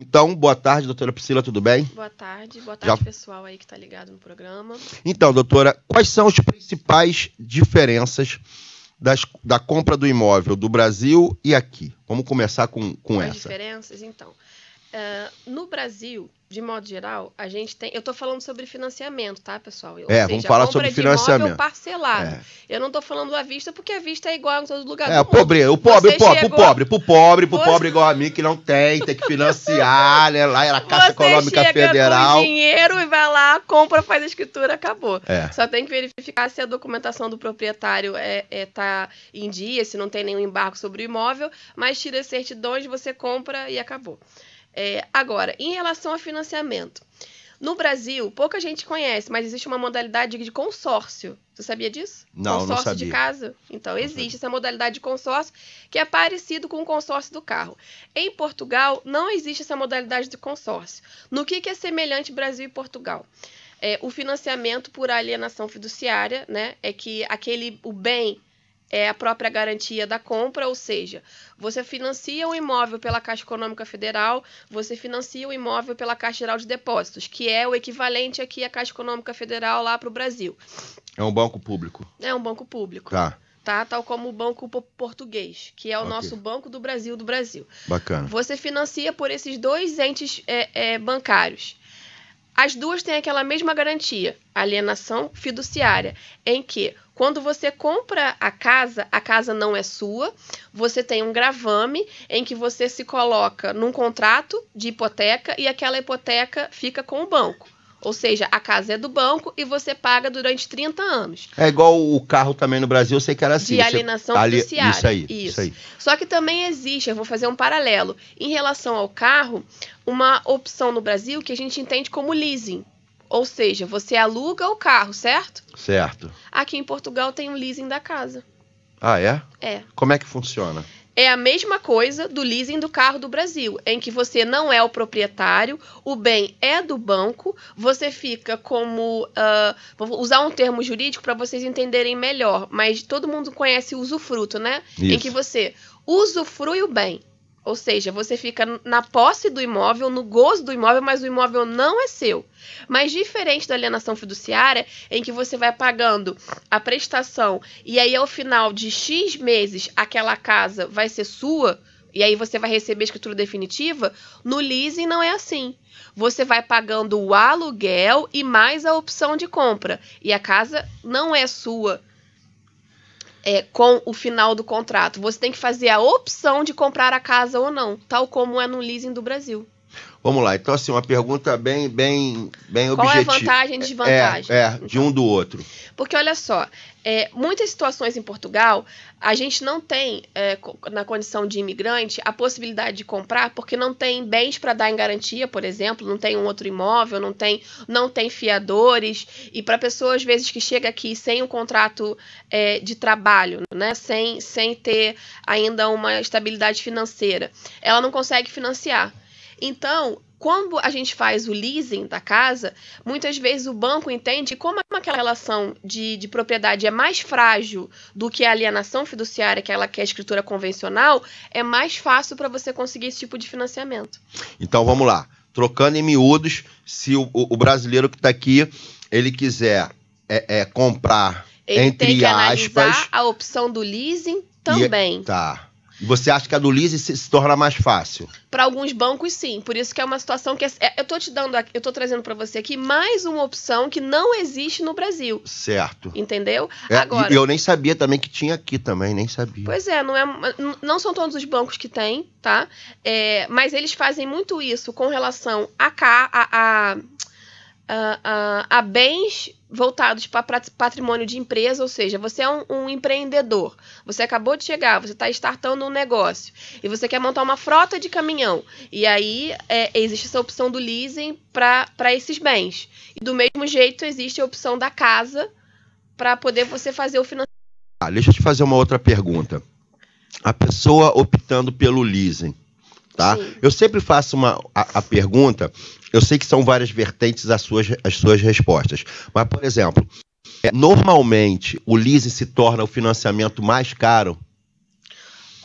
Então, boa tarde, doutora Priscila, tudo bem? Boa tarde, boa tarde, Já- pessoal aí que está ligado no programa. Então, doutora, quais são as principais diferenças das- da compra do imóvel do Brasil e aqui? Vamos começar com, com As essa. diferenças, então. É, no Brasil, de modo geral, a gente tem. Eu estou falando sobre financiamento, tá, pessoal? Ou É, vamos falar compra sobre de imóvel financiamento. parcelado. É. Eu não estou falando à vista, porque a vista é igual em todo lugar É, do o pobre, o pobre, Você o pobre, chegou- pro pobre, pro pobre, pro Você- pobre igual a mim que não tem, tem que financiar, né? Lá era a Caixa Você Econômica Federal. com dinheiro e vai lá, compra, faz a escritura, acabou. É. Só tem que verificar se a documentação do proprietário é, é, tá em dia, se não tem nenhum embargo sobre o imóvel, mas tira certidões, você compra e acabou. É, agora, em relação ao financiamento. No Brasil, pouca gente conhece, mas existe uma modalidade de consórcio. Você sabia disso? Não, não consórcio sabia. de casa? Então, existe essa modalidade de consórcio que é parecido com o consórcio do carro. Em Portugal, não existe essa modalidade de consórcio. No que, que é semelhante Brasil e Portugal? É, o financiamento por alienação fiduciária, né? É que aquele o bem é a própria garantia da compra, ou seja, você financia o imóvel pela Caixa Econômica Federal, você financia o imóvel pela Caixa Geral de Depósitos, que é o equivalente aqui à Caixa Econômica Federal lá para o Brasil. É um banco público. É um banco público, Tá, tá? Tal como o Banco Po- Português, que é o Ok. nosso Banco do Brasil do Brasil. bacana. Você financia por esses dois entes é, é, bancários. As duas têm aquela mesma garantia, alienação fiduciária, em que quando você compra a casa, a casa não é sua, você tem um gravame em que você se coloca num contrato de hipoteca e aquela hipoteca fica com o banco. Ou seja, a casa é do banco e você paga durante 30 anos. É igual o carro também no Brasil, eu sei que era assim. De você- alienação ali- fiduciária. Isso aí, Isso. isso aí. Só que também existe, eu vou fazer um paralelo, em relação ao carro, uma opção no Brasil que a gente entende como leasing. Ou seja, você aluga o carro, certo? Certo. Aqui em Portugal tem o leasing da casa. Ah, é? É. Como é que funciona? É a mesma coisa do leasing do carro do Brasil, em que você não é o proprietário, o bem é do banco, você fica como. ah, vou usar um termo jurídico para vocês entenderem melhor, mas todo mundo conhece o usufruto, né? Em Isso. que você usufrui o bem. Ou seja, você fica na posse do imóvel, no gozo do imóvel, mas o imóvel não é seu. Mas diferente da alienação fiduciária, em que você vai pagando a prestação e aí ao final de X meses aquela casa vai ser sua, e aí você vai receber a escritura definitiva, no leasing não é assim. Você vai pagando o aluguel e mais a opção de compra. E a casa não é sua é, com o final do contrato. Você tem que fazer a opção de comprar a casa ou não, tal como é no leasing do Brasil. Vamos lá, então assim, uma pergunta bem, bem, bem Qual é a objetiva. vantagem e desvantagem? É, é, de um do outro. Porque olha só, é, muitas situações em Portugal, a gente não tem, é, na condição de imigrante, a possibilidade de comprar, porque não tem bens para dar em garantia, por exemplo, não tem um outro imóvel, não tem, não tem fiadores. E para pessoa, às vezes, que chega aqui sem um contrato é, de trabalho, né, sem, sem ter ainda uma estabilidade financeira, ela não consegue financiar. Então, quando a gente faz o leasing da casa, muitas vezes o banco entende como aquela relação de, de propriedade é mais frágil do que a alienação fiduciária, que é ela que é a escritura convencional, é mais fácil para você conseguir esse tipo de financiamento. Então vamos lá. Trocando em miúdos, se o, o- brasileiro que está aqui, ele quiser é, é, comprar Ele Entre tem que aspas, a opção do leasing também. Tá. Você acha que a do leasing se, se torna mais fácil? Para alguns bancos, sim. Por isso que é uma situação que é- é- eu tô te dando, aqui- eu tô trazendo para você aqui mais uma opção que não existe no Brasil, Certo. entendeu? É, Agora, eu nem sabia também que tinha aqui também, nem sabia. Pois é, não, é, não são todos os bancos que têm, tá? É, mas eles fazem muito isso com relação a, a, a, a, a- a bens voltados para patrimônio de empresa, ou seja, você é um, um empreendedor, você acabou de chegar, você está startando um negócio e você quer montar uma frota de caminhão. E aí é, existe essa opção do leasing para esses bens. E do mesmo jeito existe a opção da casa para poder você fazer o financiamento. Ah, deixa eu te fazer uma outra pergunta. A pessoa optando pelo leasing, tá? Sim. Eu sempre faço uma, a, a pergunta, eu sei que são várias vertentes as suas, as suas respostas, mas, por exemplo, é, normalmente o leasing se torna o financiamento mais caro?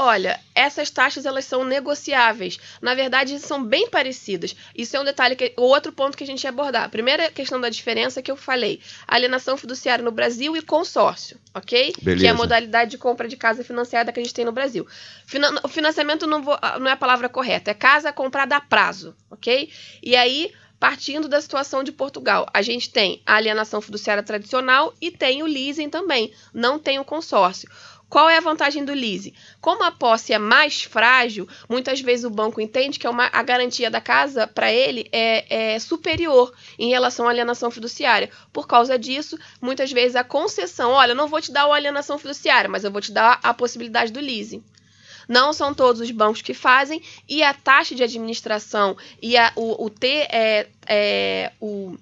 Olha, essas taxas elas são negociáveis. Na verdade, são bem parecidas. Isso é um detalhe que o outro ponto que a gente ia abordar. A primeira questão da diferença que eu falei: alienação fiduciária no Brasil e consórcio, ok? Beleza. Que é a modalidade de compra de casa financiada que a gente tem no Brasil. Finan o financiamento não, vou, não é a palavra correta, é casa comprada a prazo, ok? E aí partindo da situação de Portugal. A gente tem a alienação fiduciária tradicional e tem o leasing também, não tem o consórcio. Qual é a vantagem do leasing? Como a posse é mais frágil, muitas vezes o banco entende que é uma, a garantia da casa para ele é, é, superior em relação à alienação fiduciária. Por causa disso, muitas vezes a concessão, olha, não vou te dar a alienação fiduciária, mas eu vou te dar a possibilidade do leasing. Não são todos os bancos que fazem, e a taxa de administração e a, o, o é, é o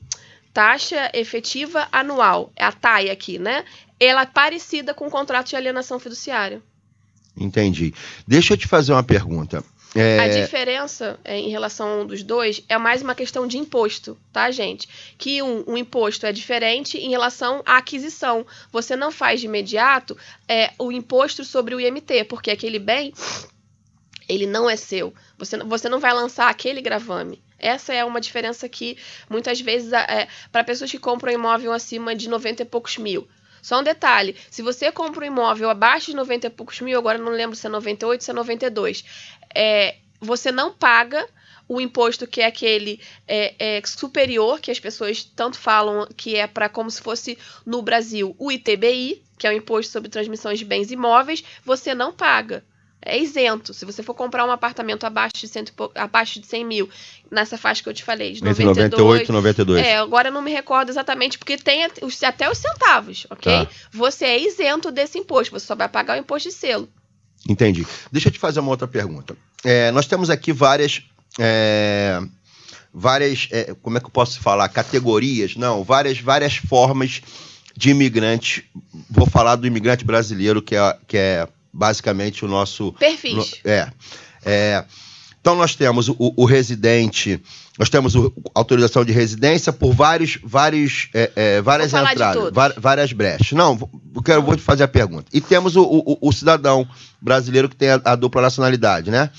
taxa efetiva anual, é a TAI aqui, né? Ela é parecida com o contrato de alienação fiduciária. Entendi. Deixa eu te fazer uma pergunta. É... A diferença é, em relação a um dos dois é mais uma questão de imposto, tá, gente? Que um, um, imposto é diferente em relação à aquisição. Você não faz de imediato é, o imposto sobre o IMT, porque aquele bem ele não é seu. Você, você não vai lançar aquele gravame. Essa é uma diferença que muitas vezes é, para pessoas que compram imóvel acima de 90 e poucos mil. Só um detalhe: se você compra um imóvel abaixo de 90 e poucos mil, agora não lembro se é 98 ou se é 92, é, você não paga o imposto que é aquele é, é, superior, que as pessoas tanto falam que é para como se fosse no Brasil o ITBI, que é o Imposto sobre Transmissões de Bens Imóveis, você não paga é isento. Se você for comprar um apartamento abaixo de, cento, abaixo de 100 mil, nessa faixa que eu te falei, de Entre 98 e 92. É, agora eu não me recordo exatamente, porque tem até os centavos, ok? Tá. Você é isento desse imposto, você só vai pagar o imposto de selo. Entendi. Deixa eu te fazer uma outra pergunta. É, nós temos aqui várias. É, várias. É, como é que eu posso falar? Categorias? Não, várias, várias formas de imigrantes. Vou falar do imigrante brasileiro, que é, que é basicamente o nosso. Perfil. É, é. Então nós temos o, o residente, nós temos a autorização de residência por vários, vários, é, é, várias entradas, várias brechas. Não, eu quero, vou te fazer a pergunta. E temos o, o, o cidadão brasileiro que tem a, a dupla nacionalidade, né?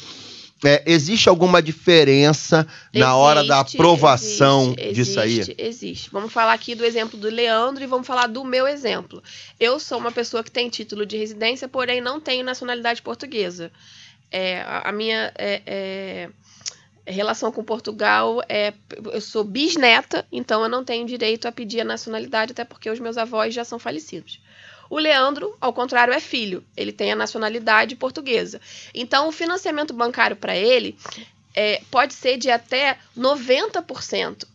É, existe alguma diferença existe, na hora da aprovação existe, disso aí? Existe, existe. Vamos falar aqui do exemplo do Leandro e vamos falar do meu exemplo. Eu sou uma pessoa que tem título de residência, porém não tenho nacionalidade portuguesa. É, a, minha é, é, relação com Portugal é. Eu sou bisneta, então eu não tenho direito a pedir a nacionalidade, até porque os meus avós já são falecidos. O Leandro, ao contrário, é filho. Ele tem a nacionalidade portuguesa. Então, o financiamento bancário para ele é, pode ser de até 90%.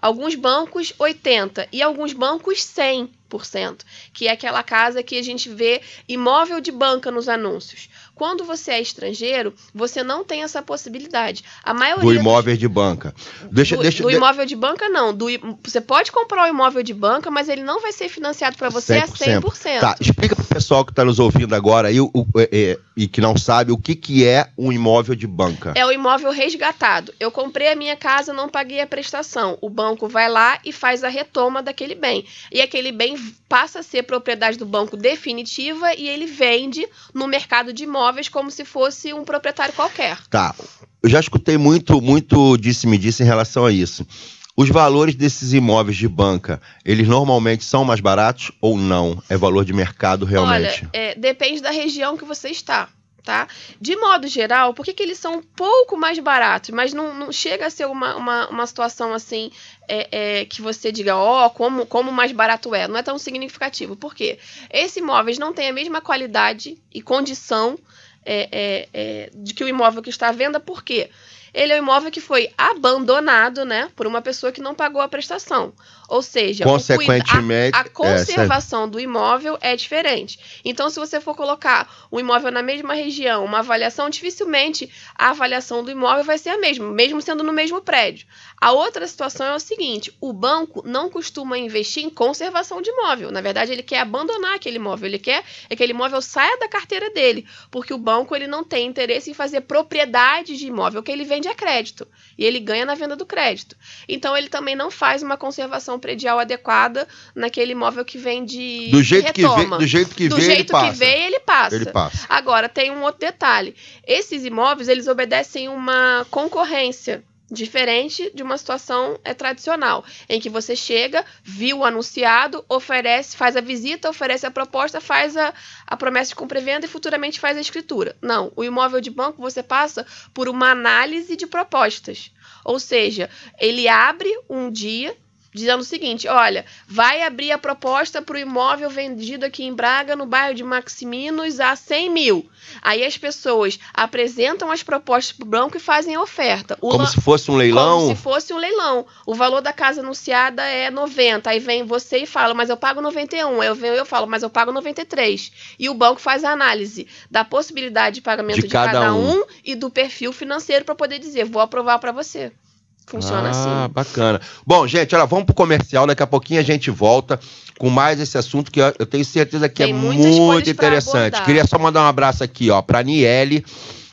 Alguns bancos 80% e alguns bancos 100%, que é aquela casa que a gente vê imóvel de banca nos anúncios. Quando você é estrangeiro, você não tem essa possibilidade. A maioria do imóvel de banca. Deixa, do, deixa, do imóvel de banca não. Do, você pode comprar o um imóvel de banca, mas ele não vai ser financiado para você 100%. a 100%. Tá, explica para o pessoal que está nos ouvindo agora e, o, é, é, e que não sabe o que, que é um imóvel de banca. É o imóvel resgatado. Eu comprei a minha casa, não paguei a prestação. O banco vai lá e faz a retoma daquele bem. E aquele bem passa a ser propriedade do banco definitiva e ele vende no mercado de imóveis como se fosse um proprietário qualquer. Tá. Eu já escutei muito, muito disse-me disse em relação a isso. Os valores desses imóveis de banca, eles normalmente são mais baratos ou não? É valor de mercado realmente? Olha, é, depende da região que você está. Tá? De modo geral, por que, que eles são um pouco mais baratos, mas não, não chega a ser uma, uma, uma situação assim é, é, que você diga, ó, oh, como, como mais barato é. Não é tão significativo. Por quê? Esses imóveis não têm a mesma qualidade e condição é, é, é, de que o imóvel que está à venda, por quê? Ele é um imóvel que foi abandonado, né, por uma pessoa que não pagou a prestação. Ou seja, consequentemente, a, a é, conservação é, do imóvel é diferente. Então, se você for colocar o imóvel na mesma região, uma avaliação, dificilmente a avaliação do imóvel vai ser a mesma, mesmo sendo no mesmo prédio. A outra situação é o seguinte: o banco não costuma investir em conservação de imóvel. Na verdade, ele quer abandonar aquele imóvel, ele quer que aquele imóvel saia da carteira dele, porque o banco ele não tem interesse em fazer propriedade de imóvel. O que ele vende a crédito. E ele ganha na venda do crédito. Então ele também não faz uma conservação predial adequada naquele imóvel que vem de do jeito que, que do jeito que do veio, jeito ele que veio, ele passa. Ele passa. Agora tem um outro detalhe. Esses imóveis eles obedecem uma concorrência Diferente de uma situação é, tradicional, em que você chega, viu o anunciado, oferece, faz a visita, oferece a proposta, faz a, a promessa de compra e venda e futuramente faz a escritura. Não, o imóvel de banco você passa por uma análise de propostas. Ou seja, ele abre um dia dizendo o seguinte: olha, vai abrir a proposta para o imóvel vendido aqui em Braga, no bairro de Maximinos, a 100 mil. Aí as pessoas apresentam as propostas para o banco e fazem a oferta. O como se fosse um leilão? Como se fosse um leilão. O valor da casa anunciada é 90. Aí vem você e fala, mas eu pago 91. Aí eu venho e eu falo, mas eu pago 93. E o banco faz a análise da possibilidade de pagamento de, de cada, cada um. um e do perfil financeiro para poder dizer, vou aprovar para você. Funciona ah, assim. Ah, bacana. Bom, gente, olha, vamos pro comercial. Daqui a pouquinho a gente volta com mais esse assunto que eu tenho certeza que é Tem é muito interessante. Queria só mandar um abraço aqui, ó, pra Niele.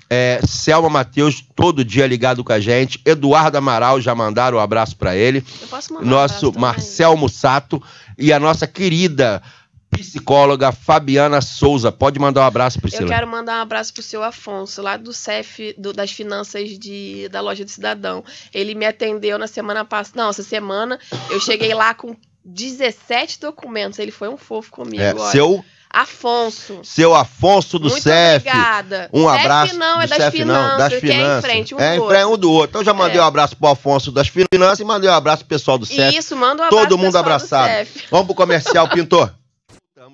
É, Selma Matheus, todo dia ligado com a gente. Eduardo Amaral, já mandaram um abraço para ele. Eu posso mandar Nosso um Marcel Mussato e a nossa querida psicóloga Fabiana Souza. Pode mandar um abraço, Priscila. Eu quero mandar um abraço pro seu Afonso, lá do CEF, do, das finanças de, da loja do cidadão. Ele me atendeu na semana passada. Não, essa semana eu cheguei lá com 17 documentos. Ele foi um fofo comigo. É, seu Afonso. Seu Afonso do Muito CEF. Obrigada. Um CEF abraço. não, é das CEF finanças. Não, das finanças. É em frente um é, do outro. É um do outro. Então já mandei é. um abraço pro Afonso das finanças e mandei um abraço pro pessoal do CEF. Isso, manda um abraço Todo mundo abraçado. Vamos pro comercial, pintor.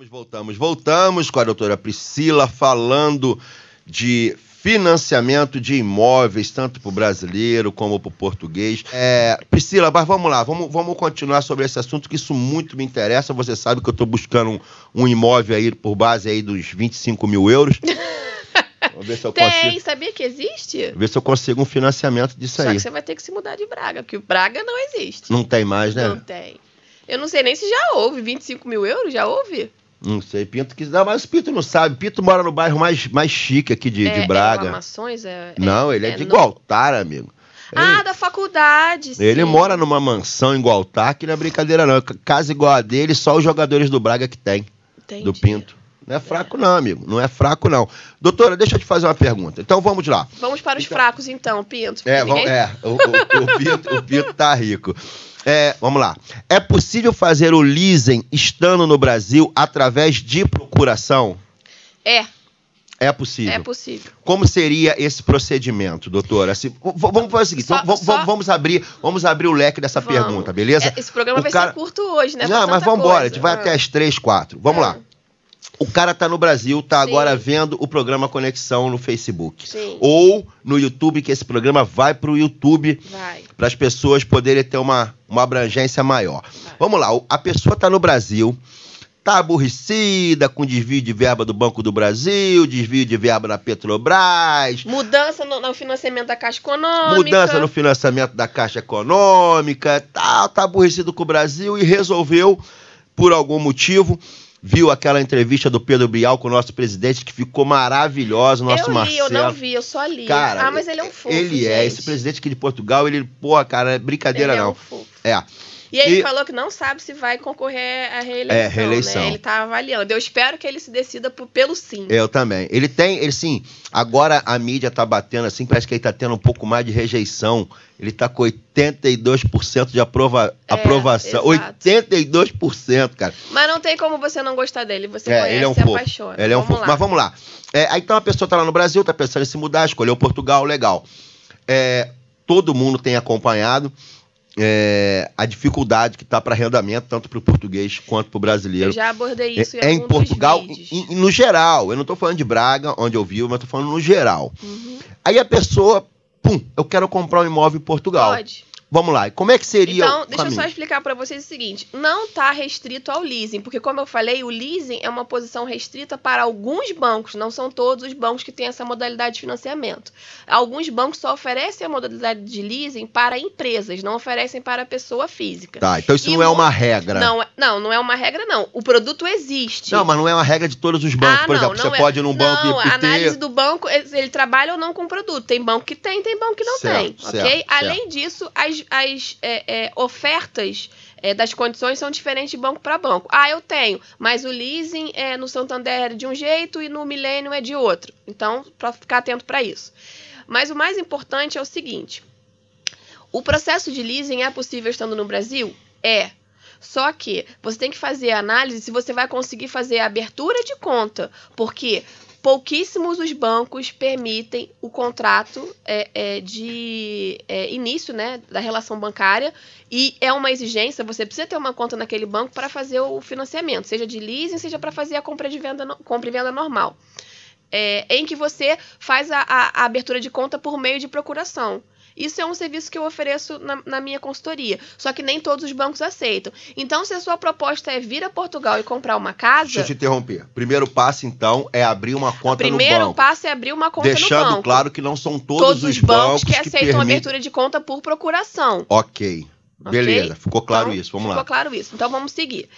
Voltamos, voltamos, voltamos com a doutora Priscila falando de financiamento de imóveis, tanto para o brasileiro como para o português. É, Priscila, mas vamos lá, vamos, vamos continuar sobre esse assunto, que isso muito me interessa. Você sabe que eu estou buscando um, um, imóvel aí por base aí dos 25 mil euros. Vamos ver se eu Tem, consigo. sabia que existe? Ver se eu consigo um financiamento disso Só aí. Só que você vai ter que se mudar de Braga, porque Braga não existe. Não tem mais, né? Não tem. Eu não sei nem se já houve. 25 mil euros? Já houve? Não sei, Pinto quis dar, mas Pinto não sabe. Pinto mora no bairro mais, mais chique aqui de, é, de Braga. É Amações? É, não, ele é, é de Gualtar, amigo. Ah, ele, da faculdade. Ele sim. mora numa mansão em Gualtar, que não é brincadeira, não. Casa igual a dele, só os jogadores do Braga que tem. Entendi. Do Pinto. Não é fraco, não, amigo. Não é fraco, não. Doutora, deixa eu te fazer uma pergunta. Então vamos lá. Vamos para os então, fracos, então, Pinto. É, ninguém... vamos, é o, o, o, Pinto, o Pinto tá rico. É, vamos lá. É possível fazer o leasing estando no Brasil através de procuração? É. É possível. É possível. Como seria esse procedimento, doutora? Assim, vamos fazer o seguinte: só, vamos, só... vamos, abrir, vamos abrir o leque dessa vamos. pergunta, beleza? É, esse programa o vai cara... ser curto hoje, né? Não, mas vamos embora, a gente vai ah. até as três, quatro. Vamos é. lá. O cara tá no Brasil, tá Sim. agora vendo o programa Conexão no Facebook. Sim. Ou no YouTube, que esse programa vai pro YouTube para as pessoas poderem ter uma, uma abrangência maior. Vai. Vamos lá, a pessoa tá no Brasil, tá aborrecida com desvio de verba do Banco do Brasil, desvio de verba da Petrobras. Mudança no, no financiamento da Caixa Econômica. Mudança no financiamento da Caixa Econômica, tá, tá aborrecido com o Brasil e resolveu, por algum motivo, viu aquela entrevista do Pedro Bial com o nosso presidente, que ficou maravilhosa, o nosso eu Marcelo. Eu não vi, eu só li. Cara, ah, mas ele é um fofo, Ele é, esse presidente aqui de Portugal, ele, porra, cara, é brincadeira ele não. É um fofo. É. E ele e... falou que não sabe se vai concorrer à reeleição. É, reeleição. Né? Ele tá avaliando. Eu espero que ele se decida por, pelo sim. Eu também. Ele tem, ele sim, agora a mídia tá batendo assim, parece que ele tá tendo um pouco mais de rejeição. Ele tá com 82% de aprova é, aprovação. Exato. 82%, cara. Mas não tem como você não gostar dele. Você é, conhece ele é um fofo. apaixona. Ele é um fofo. Mas vamos lá. É, aí então a pessoa tá lá no Brasil, tá pensando em se mudar, escolheu Portugal, legal. É, todo mundo tem acompanhado é, a dificuldade que está para arrendamento, tanto para o português quanto para o brasileiro. Eu já abordei isso é, em, é em Portugal, em, no geral. Eu não estou falando de Braga, onde eu vivo, mas estou falando no geral. Uhum. Aí a pessoa, pum, eu quero comprar um imóvel em Portugal. Pode. Vamos lá, como é que seria Então, deixa eu só explicar para vocês o seguinte: não está restrito ao leasing, porque, como eu falei, o leasing é uma posição restrita para alguns bancos, não são todos os bancos que têm essa modalidade de financiamento. Alguns bancos só oferecem a modalidade de leasing para empresas, não oferecem para pessoa física. Tá, então isso e não é uma regra. Não, não, não é uma regra, não. O produto existe. Não, mas não é uma regra de todos os bancos. Ah, Por não, exemplo, não você é... pode ir num banco não, e, a análise do banco, ele trabalha ou não com o produto. Tem banco que tem, tem banco que não certo, tem, certo, ok? Certo. Além disso, as as, é, é, ofertas é, das condições são diferentes de banco para banco. Ah, eu tenho, mas o leasing é no Santander é de um jeito e no Milênio é de outro. Então, para ficar atento para isso. Mas o mais importante é o seguinte: o processo de leasing é possível estando no Brasil? É. Só que você tem que fazer a análise se você vai conseguir fazer a abertura de conta, porque pouquíssimos os bancos permitem o contrato é, é, de é, início né, da relação bancária e é uma exigência, você precisa ter uma conta naquele banco para fazer o financiamento, seja de leasing, seja para fazer a compra, de venda, compra e venda normal. É, em que você faz a, a, a abertura de conta por meio de procuração. Isso é um serviço que eu ofereço na, na, minha consultoria. Só que nem todos os bancos aceitam. Então, se a sua proposta é vir a Portugal e comprar uma casa. Deixa eu te interromper. Primeiro passo, então, é abrir uma conta no banco. Primeiro passo é abrir uma conta Deixando no banco. Deixando claro que não são todos, todos os, bancos, que, que aceitam abertura de conta por procuração. Ok. Beleza, okay? ficou claro então, isso. Vamos ficou lá. Ficou claro isso. Então vamos seguir.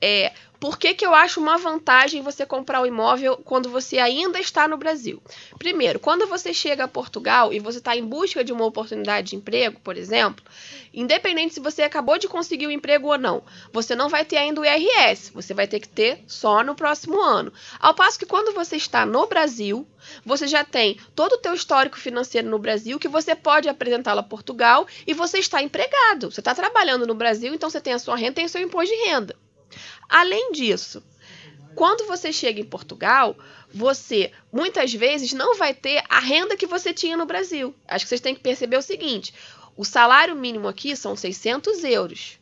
É, por que, que eu acho uma vantagem você comprar o imóvel quando você ainda está no Brasil? Primeiro, quando você chega a Portugal e você está em busca de uma oportunidade de emprego, por exemplo, independente se você acabou de conseguir o um emprego ou não, você não vai ter ainda o IRS, você vai ter que ter só no próximo ano. Ao passo que quando você está no Brasil, você já tem todo o teu histórico financeiro no Brasil que você pode apresentá-lo a Portugal e você está empregado. Você está trabalhando no Brasil, então você tem a sua renda, tem o seu imposto de renda. Além disso, quando você chega em Portugal, você muitas vezes não vai ter a renda que você tinha no Brasil. Acho que vocês têm que perceber o seguinte: o salário mínimo aqui são 600 euros,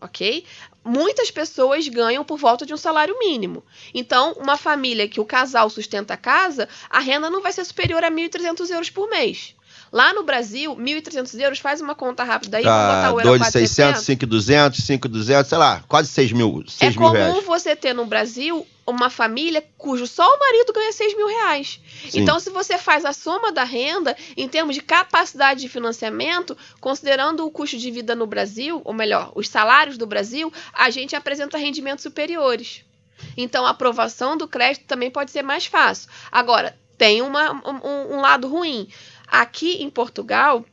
ok? Muitas pessoas ganham por volta de um salário mínimo. Então, uma família que o casal sustenta a casa, a renda não vai ser superior a 1.300 euros por mês. Lá no Brasil, 1.300 euros, faz uma conta rápida aí, tá, vamos botar o euro 2.600, 5.200, 5.200, sei lá, quase 6 mil, 6 é mil reais. É comum você ter no Brasil uma família cujo só o marido ganha 6 mil reais. Sim. Então, se você faz a soma da renda, em termos de capacidade de financiamento, considerando o custo de vida no Brasil, ou melhor, os salários do Brasil, a gente apresenta rendimentos superiores. Então, a aprovação do crédito também pode ser mais fácil. Agora, tem uma, um, um lado ruim. Aqui em Portugal,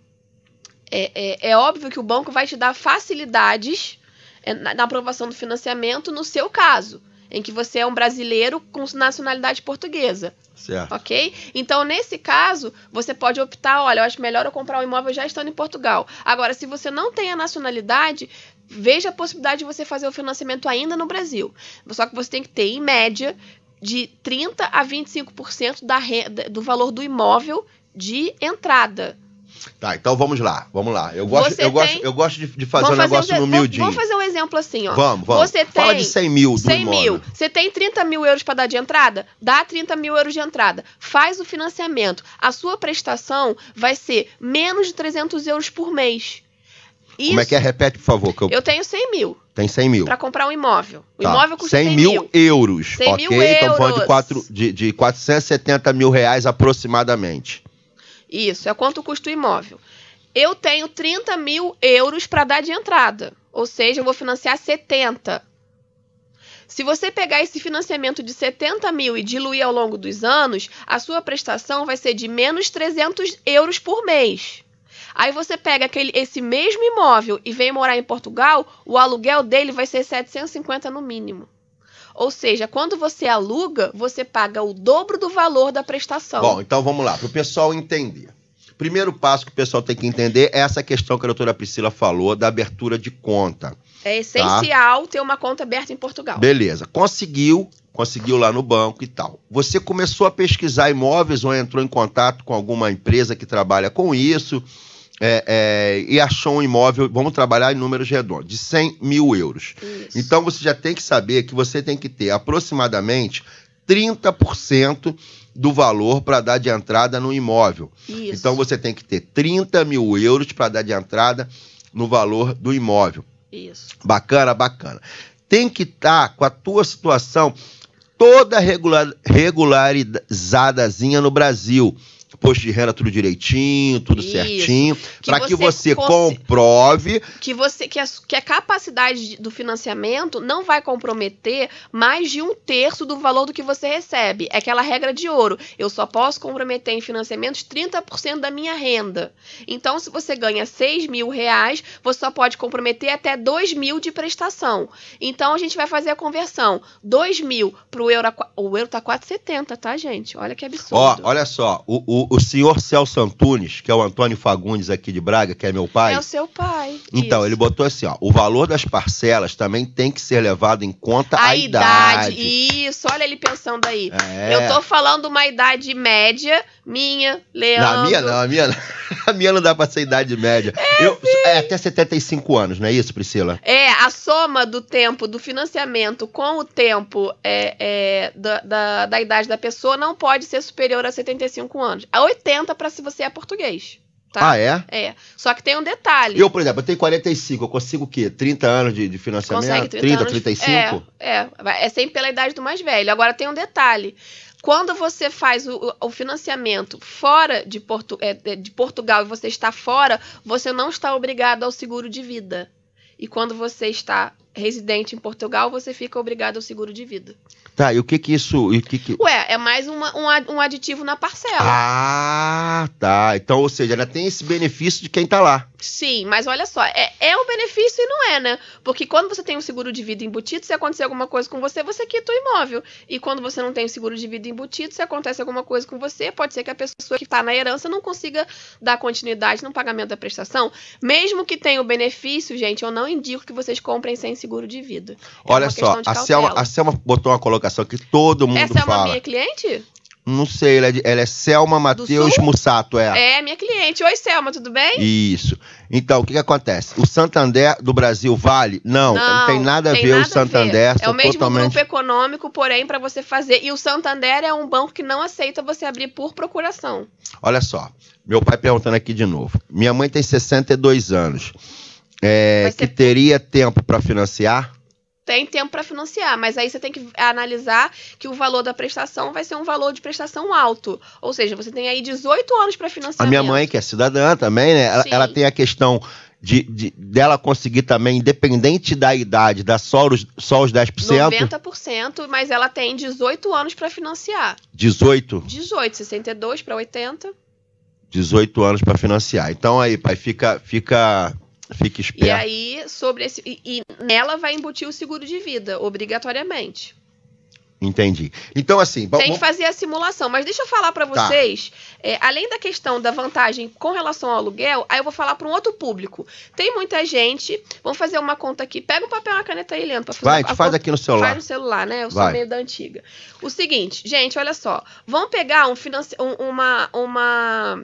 é, é, é, óbvio que o banco vai te dar facilidades é, na, na aprovação do financiamento no seu caso, em que você é um brasileiro com nacionalidade portuguesa. Certo. Ok? Então, nesse caso, você pode optar: olha, eu acho melhor eu comprar um imóvel já estando em Portugal. Agora, se você não tem a nacionalidade, veja a possibilidade de você fazer o financiamento ainda no Brasil. Só que você tem que ter, em média, de 30% a 25% da renda, do valor do imóvel de entrada. Tá, então vamos lá, vamos lá. Eu gosto, eu tem... gosto, eu gosto de, de fazer um negócio um, no miudinho. Vamos fazer um exemplo assim, ó. Vamos, vamos. Você tem Fala de 100 mil do 100 imóvel. mil. Você tem 30 mil euros para dar de entrada? Dá 30 mil euros de entrada. Faz o financiamento. A sua prestação vai ser menos de 300 euros por mês. Isso, Como é que é? Repete, por favor. Eu... eu... tenho 100 mil. Tem 100 mil. Para comprar um imóvel. O tá. imóvel custa 100, 100 mil, mil. euros. 100 ok? Mil Estamos falando de, quatro, de, de 470 mil reais aproximadamente. Isso, é quanto custa o imóvel. Eu tenho 30 mil euros para dar de entrada. Ou seja, eu vou financiar 70. Se você pegar esse financiamento de 70 mil e diluir ao longo dos anos, a sua prestação vai ser de menos 300 euros por mês. Aí você pega aquele, esse mesmo imóvel e vem morar em Portugal, o aluguel dele vai ser 750 no mínimo. Ou seja, quando você aluga, você paga o dobro do valor da prestação. Bom, então vamos lá, para o pessoal entender. Primeiro passo que o pessoal tem que entender é essa questão que a doutora Priscila falou da abertura de conta. É essencial tá? ter uma conta aberta em Portugal. Beleza. Conseguiu, conseguiu lá no banco e tal. Você começou a pesquisar imóveis ou entrou em contato com alguma empresa que trabalha com isso é, é, e achou um imóvel, vamos trabalhar em números redondos, de 100 mil euros. Isso. Então você já tem que saber que você tem que ter aproximadamente 30% do valor para dar de entrada no imóvel. Isso. Então você tem que ter 30 mil euros para dar de entrada no valor do imóvel. Isso. Bacana, bacana. Tem que estar tá com a tua situação toda regular, regularizadazinha no Brasil imposto de renda tudo direitinho, tudo Isso. certinho, para que você comprove que você que a, que a capacidade do financiamento não vai comprometer mais de um terço do valor do que você recebe. É aquela regra de ouro. Eu só posso comprometer em financiamentos 30% da minha renda. Então, se você ganha 6 mil reais, você só pode comprometer até 2 mil de prestação. Então, a gente vai fazer a conversão. 2 mil para o euro. O euro tá 4,70, tá, gente? Olha que absurdo. Ó, olha só. o, o o, senhor Celso Antunes, que é o Antônio Fagundes aqui de Braga, que é meu pai. É o seu pai. Então, isso. ele botou assim, ó, o valor das parcelas também tem que ser levado em conta a, a idade. idade. Isso, olha ele pensando aí. É. Eu tô falando uma idade média, minha, Leandro. Não, a minha não, a minha não. A minha não dá pra ser idade média. É, Eu, é até 75 anos, não é isso, Priscila? É, a soma do tempo do financiamento com o tempo é, é, da, da, da idade da pessoa não pode ser superior a 75 anos. A 80 para se você é português. Tá? Ah, é? É. Só que tem um detalhe. Eu, por exemplo, eu tenho 45, eu consigo o quê? 30 anos de, de financiamento? Consegue 30, 30 anos, 35? É, é. É sempre pela idade do mais velho. Agora tem um detalhe. Quando você faz o, o financiamento fora de, Portu, é, de Portugal e você está fora, você não está obrigado ao seguro de vida. E quando você está residente em Portugal, você fica obrigado ao seguro de vida. Tá, e o que que isso... E que que... Ué, é mais uma, um, um aditivo na parcela. Ah, tá. Então, ou seja, ainda tem esse benefício de quem tá lá. Sim, mas olha só, é, é um benefício e não é, né? Porque quando você tem um seguro de vida embutido, se acontecer alguma coisa com você, você quita o imóvel. E quando você não tem o seguro de vida embutido, se acontece alguma coisa com você, pode ser que a pessoa que está na herança não consiga dar continuidade no pagamento da prestação. Mesmo que tenha o benefício, gente, eu não indico que vocês comprem sem seguro de vida. É olha só, a Selma, a Selma botou uma colocação que todo mundo Essa fala. Essa é uma minha cliente? Não sei, ela é, ela é Selma Matheus Mussato, é. É, minha cliente. Oi, Selma, tudo bem? Isso. Então, o que, que acontece? O Santander do Brasil vale? Não, não, não tem nada a ver o Santander. É o mesmo totalmente... grupo econômico, porém, para você fazer. E o Santander é um banco que não aceita você abrir por procuração. Olha só, meu pai perguntando aqui de novo. Minha mãe tem 62 anos. É, que teria tempo para financiar? tem tempo para financiar, mas aí você tem que analisar que o valor da prestação vai ser um valor de prestação alto. Ou seja, você tem aí 18 anos para financiar. A minha mãe, que é cidadã também, né? Ela, ela tem a questão de, de, dela conseguir também, independente da idade, dar só os, só os 10%? 90%, mas ela tem 18 anos para financiar. 18? 18, 62 para 80. 18 anos para financiar. Então aí, pai, fica, fica Fique esperto. E aí, sobre esse. E, e nela vai embutir o seguro de vida, obrigatoriamente. Entendi. Então, assim. Tem que fazer a simulação. Mas deixa eu falar para tá. vocês, tá. é, além da questão da vantagem com relação ao aluguel, aí eu vou falar para um outro público. Tem muita gente. Vamos fazer uma conta aqui. Pega um papel e uma caneta aí, Leandro. Vai, a, a faz conta, aqui no celular. Faz no celular, né? Eu sou Vai. meio da antiga. O seguinte, gente, olha só. Vamos pegar um, um, uma. uma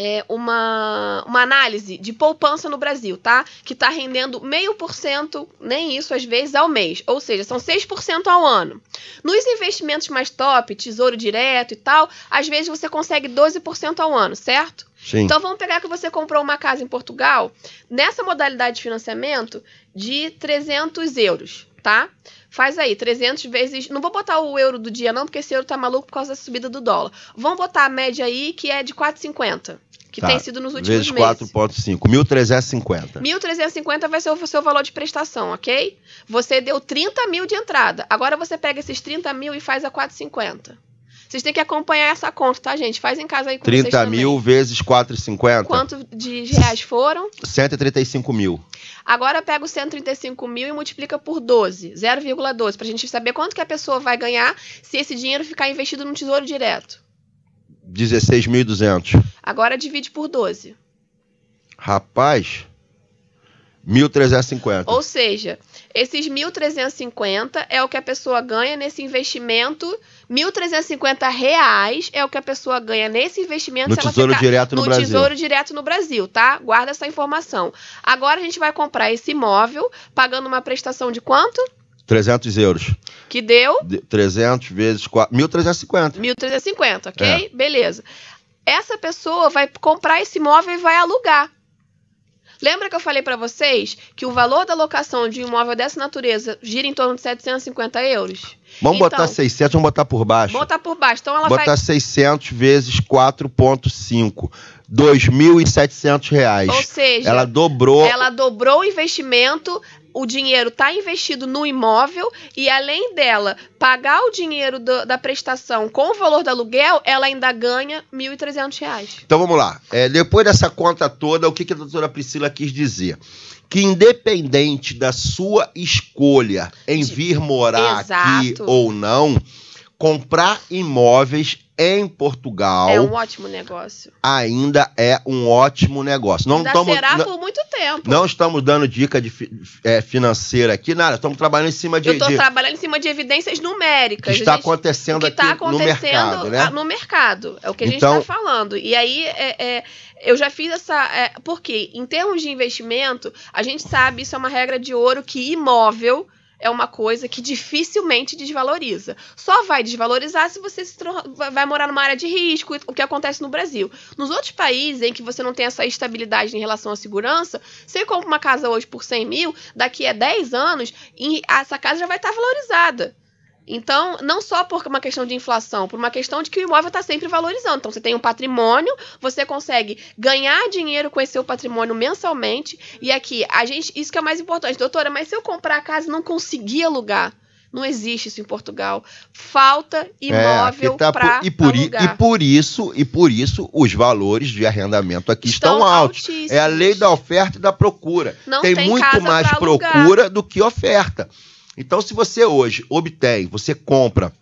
é, uma, uma análise de poupança no Brasil, tá? Que está rendendo meio por cento, nem isso às vezes, ao mês. Ou seja, são 6% ao ano. Nos investimentos mais top, tesouro direto e tal, às vezes você consegue 12% ao ano, certo? Sim. Então vamos pegar que você comprou uma casa em Portugal, nessa modalidade de financiamento de 300 euros, tá? Faz aí, 300 vezes. Não vou botar o euro do dia, não, porque esse euro tá maluco por causa da subida do dólar. Vamos botar a média aí, que é de 4,50 que tá. tem sido nos últimos Vezes meses. 4,5. 1.350. 1.350 vai ser o seu valor de prestação, ok? Você deu 30 mil de entrada. Agora você pega esses 30 mil e faz a 4,50. Vocês têm que acompanhar essa conta, tá, gente? Faz em casa aí com 30 vocês mil também. vezes 4,50. Quanto de reais foram? 135 mil. Agora pega os 135 mil e multiplica por 12, 0,12, pra gente saber quanto que a pessoa vai ganhar se esse dinheiro ficar investido no tesouro direto. 16.200. Agora divide por 12. Rapaz, 1.350. Ou seja, esses 1.350 é o que a pessoa ganha nesse investimento. 1.350 reais é o que a pessoa ganha nesse investimento. No Tesouro Direto no, no Brasil. No Tesouro Direto no Brasil, tá? Guarda essa informação. Agora a gente vai comprar esse imóvel pagando uma prestação de quanto? 300 euros. Que deu? 300 vezes 4, 1.350. 1.350, ok? É. Beleza. Essa pessoa vai comprar esse imóvel e vai alugar. Lembra que eu falei para vocês que o valor da locação de um imóvel dessa natureza gira em torno de 750 euros? Vamos então, botar 600, vamos botar por baixo. Botar por baixo. Então ela botar vai... 600 vezes 4,5. 2.700 reais. Ou seja, ela dobrou. Ela dobrou o investimento, o dinheiro está investido no imóvel e além dela pagar o dinheiro do, da prestação com o valor do aluguel, ela ainda ganha R$ 1.300. Então vamos lá. É, depois dessa conta toda, o que, que a doutora Priscila quis dizer? que independente da sua escolha em vir morar Exato. aqui ou não, comprar imóveis em Portugal. É um ótimo negócio. Ainda é um ótimo negócio. Não ainda estamos, será não, por muito tempo. Não estamos dando dica de, é, financeira aqui, nada. Estamos trabalhando em cima de. Eu estou trabalhando em cima de evidências numéricas. Que está gente, acontecendo que aqui acontecendo no mercado, né? No mercado. É o que a gente está então, falando. E aí, é, é, eu já fiz essa. É, porque, em termos de investimento, a gente sabe, isso é uma regra de ouro, que imóvel é uma coisa que dificilmente desvaloriza. Só vai desvalorizar se você se vai morar numa área de risco, o que acontece no Brasil. Nos outros países em que você não tem essa estabilidade em relação à segurança, você compra uma casa hoje por 100 mil, daqui a 10 anos, essa casa já vai estar valorizada. Então, não só por uma questão de inflação, por uma questão de que o imóvel está sempre valorizando. Então, você tem um patrimônio, você consegue ganhar dinheiro com esse seu patrimônio mensalmente. E aqui, a gente, isso que é mais importante, doutora, mas se eu comprar a casa e não conseguir alugar, não existe isso em Portugal. Falta é, imóvel é, tá para e por alugar. E por isso, e por isso os valores de arrendamento aqui estão, estão altos. É a lei da oferta e da procura. Não tem, tem muito mais procura do que oferta. Então, se você hoje obtém, você compra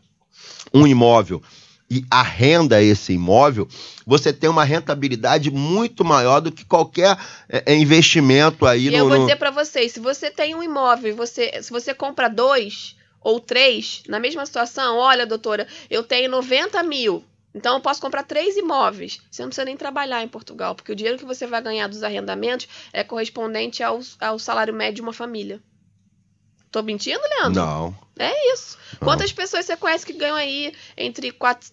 um imóvel e arrenda esse imóvel, você tem uma rentabilidade muito maior do que qualquer é, investimento aí e no. Eu vou dizer para vocês, se você tem um imóvel, você, se você compra dois ou três na mesma situação, olha, doutora, eu tenho 90 mil. Então, eu posso comprar três imóveis. Você não precisa nem trabalhar em Portugal, porque o dinheiro que você vai ganhar dos arrendamentos é correspondente ao, ao salário médio de uma família. Tô mentindo, Leandro? Não. É isso. Não. Quantas pessoas você conhece que ganham aí entre quatro,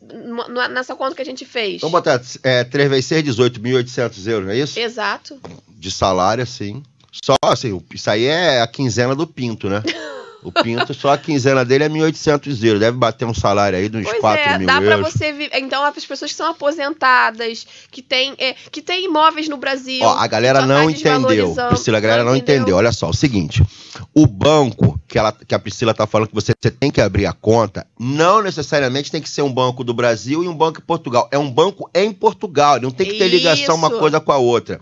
nessa conta que a gente fez? Vamos botar é, 3 vezes 6, 18.800 euros, não é isso? Exato. De salário, assim. Só, assim, isso aí é a quinzena do Pinto, né? O Pinto, só a quinzena dele é 1.800 euros. Deve bater um salário aí dos pois 4 é, mil dá euros. Pra você viver. Então, as pessoas que são aposentadas, que têm, é, que têm imóveis no Brasil. Ó, a galera não tá entendeu. Priscila, a galera não, não entendeu. entendeu. Olha só, o seguinte: o banco que, ela, que a Priscila tá falando que você, tem que abrir a conta, não necessariamente tem que ser um banco do Brasil e um banco em Portugal. É um banco em Portugal. Não tem que ter ligação Isso. uma coisa com a outra.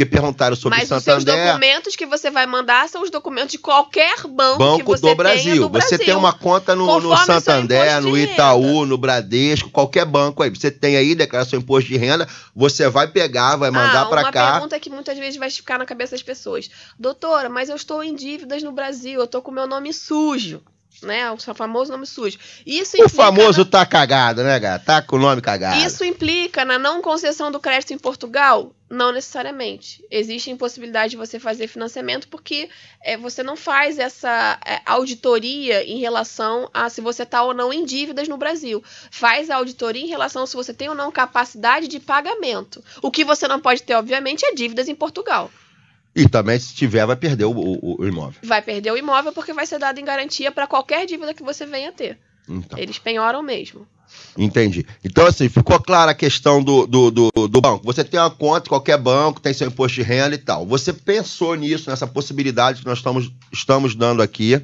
Porque perguntaram sobre Mas Santander. Mas os seus documentos que você vai mandar são os documentos de qualquer banco, banco que você do Brasil. Do você tem uma conta no, no Santander, no Itaú, no Bradesco, qualquer banco aí. Você tem aí declaração de imposto de renda, você vai pegar, vai mandar ah, para cá. Uma pergunta que muitas vezes vai ficar na cabeça das pessoas. Doutora, mas eu estou em dívidas no Brasil, eu estou com meu nome sujo né? O famoso nome sujo. Isso o famoso na... tá cagado, né, cara? Tá com o nome cagado. Isso implica na não concessão do crédito em Portugal? Não necessariamente. Existe impossibilidade de você fazer financiamento porque é, você não faz essa é, auditoria em relação a se você está ou não em dívidas no Brasil. Faz a auditoria em relação a se você tem ou não capacidade de pagamento. O que você não pode ter, obviamente, é dívidas em Portugal. E também, se tiver, vai perder o, o, o, imóvel. Vai perder o imóvel porque vai ser dado em garantia para qualquer dívida que você venha ter. Então. Eles penhoram mesmo. Entendi. Então, assim, ficou clara a questão do, do, do, do, banco. Você tem uma conta, qualquer banco, tem seu imposto de renda e tal. Você pensou nisso, nessa possibilidade que nós estamos, estamos dando aqui.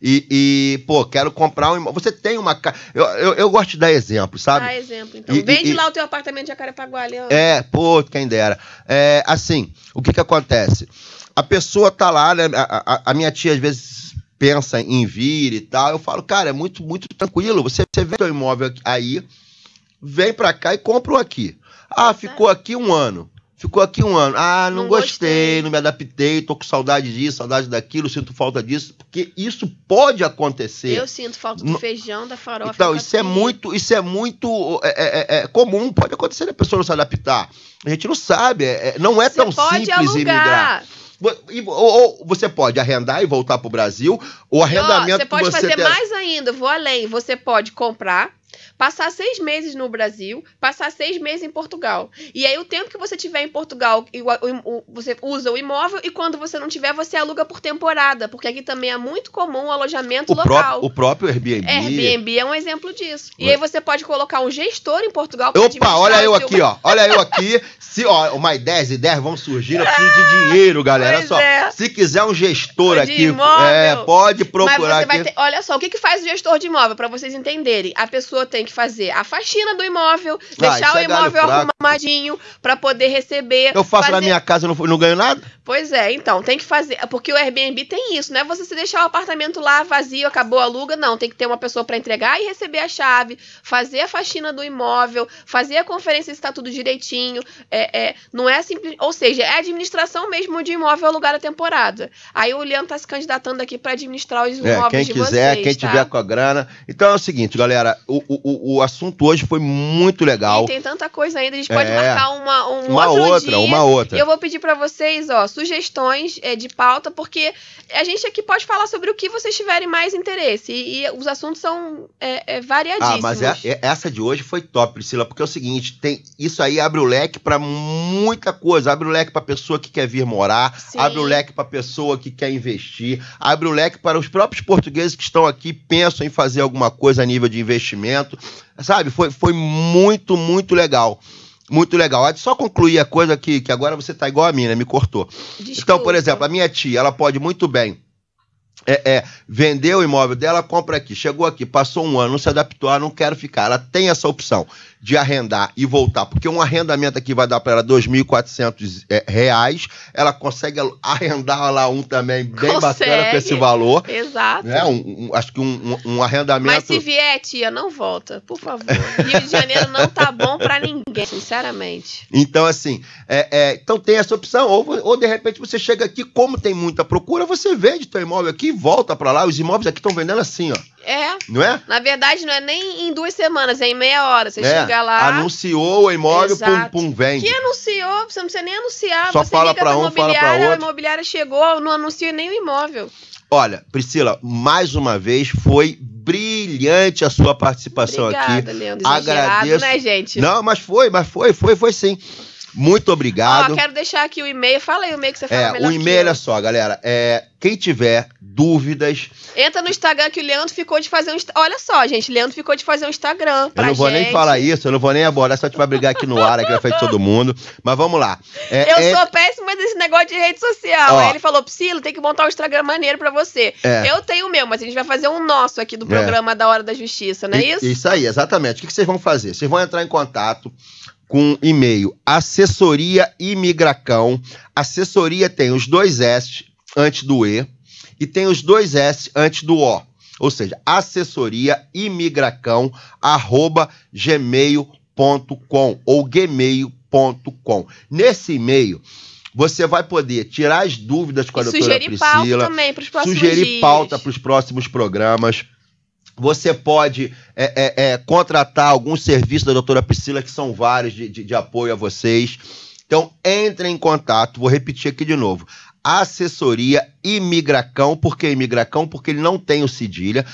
E, e, pô, quero comprar um imóvel. Você tem uma casa. Eu, eu, eu, gosto de dar exemplo, sabe? Ah, exemplo, então. E, Vende e, lá o teu apartamento de Jacarepaguá, Leandro. É, pô, quem dera. É, assim, o que que acontece? A pessoa tá lá, né? A, a, a, minha tia às vezes pensa em vir e tal. Eu falo, cara, é muito, muito tranquilo. Você, você vê o imóvel aí, vem pra cá e compra um aqui. Ah, ficou aqui um ano. Ficou aqui um ano. Ah, não, não gostei, gostei, não me adaptei, tô com saudade disso, saudade daquilo, sinto falta disso, porque isso pode acontecer. Eu sinto falta do feijão, da farofa. Então, isso é muito, isso é muito é, é, é, é, comum, pode acontecer a pessoa não se adaptar. A gente não sabe, é, é não é você tão simples alugar. imigrar. Ou, ou, você pode arrendar e voltar para o Brasil, ou arrendamento você pode você fazer tem... mais ainda, vou além. Você pode comprar, passar seis meses no Brasil, passar seis meses em Portugal. E aí, o tempo que você tiver em Portugal, você usa o imóvel e quando você não tiver, você aluga por temporada, porque aqui também é muito comum o alojamento o local. Próprio, o próprio Airbnb. Airbnb é um exemplo disso. E aí você pode colocar um gestor em Portugal Opa, olha eu aqui, ó. Olha eu aqui. Se, ó, mais 10 ideias vão surgir, preciso de dinheiro, galera. Olha só. É. Se quiser um gestor de aqui, imóvel, é, pode procurar aqui. Ter, olha só, o que, que faz o gestor de imóvel, para vocês entenderem? A pessoa tem que fazer a faxina do imóvel, ah, deixar o é imóvel arrumadinho para poder receber. Eu faço fazer... na minha casa e não, não ganho nada? Pois é, então, tem que fazer. Porque o Airbnb tem isso, não é você se deixar o apartamento lá vazio, acabou a aluga, não. Tem que ter uma pessoa para entregar e receber a chave, fazer a faxina do imóvel, fazer a conferência se está tudo direitinho. É, é, não é simples. Ou seja, é administração mesmo de imóvel alugar a temporada. Aí o Leandro está se candidatando aqui para administrar os é, imóveis é, quem de quiser, vocês, quem tá? tiver com a grana. Então é o seguinte, galera, o, o, o assunto hoje foi muito legal. E tem tanta coisa ainda, a gente pode é, marcar uma, um uma outra, dia. Uma outra, E eu vou pedir para vocês, ó, sugestões é, de pauta, porque a gente aqui pode falar sobre o que vocês tiverem mais interesse. E, e os assuntos são é, é, variadíssimos. Ah, mas é, é, essa de hoje foi top, Priscila, porque é o seguinte: tem, isso aí abre o leque para muita coisa. Abre o leque para pessoa que quer vir morar, Sim. abre o leque para pessoa que quer investir, abre o leque para os próprios portugueses que estão aqui pensam em fazer alguma coisa a nível de investimento. Sabe? Foi, foi muito, muito legal. Muito legal. Só concluir a coisa que, que agora você tá igual a mim, né? Me cortou. Desculpa. Então, por exemplo, a minha tia, ela pode muito bem é, é, vender o imóvel dela, compra aqui. Chegou aqui, passou um ano, não se adaptou, ah, não quero ficar. Ela tem essa opção de arrendar e voltar, porque um arrendamento aqui vai dar para ela R$ 2.400 é, reais. Ela consegue arrendar lá um também bem consegue. bacana com esse valor. Exato. Né? Um, um, acho que um, um, arrendamento. Mas se vier, tia, não volta, por favor. Rio de Janeiro não tá bom para ninguém, sinceramente. Então, assim, é, é, então tem essa opção. Ou, ou de repente você chega aqui, como tem muita procura, você vende teu imóvel aqui e volta para lá. Os imóveis aqui estão vendendo assim, ó. É. Não é? Na verdade, não é nem em duas semanas, é em meia hora. Você é. chega lá. Anunciou o imóvel, Exato. pum, pum, vende. Que anunciou? Você não precisa nem anunciar. Só você fala para um, fala para outro. A imobiliária chegou, não anuncia nem o imóvel. Olha, Priscila, mais uma vez foi brilhante a sua participação Obrigada, aqui. Leandro. Agradeço. né, gente? Não, mas foi, mas foi, foi, foi sim. Muito obrigado. Ó, quero deixar aqui o e-mail. Fala aí o e-mail que você fala é, melhor O e-mail, olha só, galera. É, quem tiver dúvidas. Entra no Instagram que o Leandro ficou de fazer um. Olha só, gente. Leandro ficou de fazer um Instagram. eu não vou gente. nem falar isso, eu não vou nem abordar, só te vai brigar aqui no ar, aqui na frente de todo mundo. Mas vamos lá. É, eu é... sou péssima nesse negócio de rede social. Ó, Aí ele falou: Priscila, tem que montar um Instagram maneiro pra você. É. Eu tenho o meu, mas a gente vai fazer um nosso aqui do é. programa da Hora da Justiça, não é isso? Isso aí, exatamente. O que vocês vão fazer? Vocês vão entrar em contato com e-mail assessoria imigracão. Assessoria tem os dois S antes do E e tem os dois S antes do O. Ou seja, assessoria imigracão arroba gmail.com ou gmail.com. Nesse e-mail, você vai poder tirar as dúvidas com a e doutora Priscila. Sugerir pauta também para os próximos Sugerir dias. pauta para os próximos programas. Você pode é, é, é, contratar alguns serviços da doutora Priscila, que são vários, de, de, de apoio a vocês. Então, entre em contato, vou repetir aqui de novo assessoria imigracão, por que imigracão? Porque ele não tem o cedilha,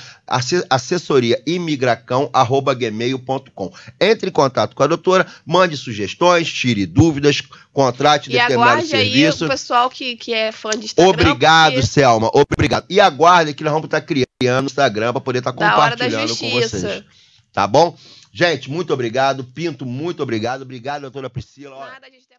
assessoria imigracão, arroba gmail.com. Entre em contato com a doutora, mande sugestões, tire dúvidas, contrate e determinado serviço. aí o pessoal que, que é fã de Instagram. Obrigado, porque... Selma, obrigado. E aguarde que nós vamos estar criando o Instagram para poder estar compartilhando com vocês. Tá bom? Gente, muito obrigado. Pinto, muito obrigado. Obrigado, doutora Priscila. Nada, gente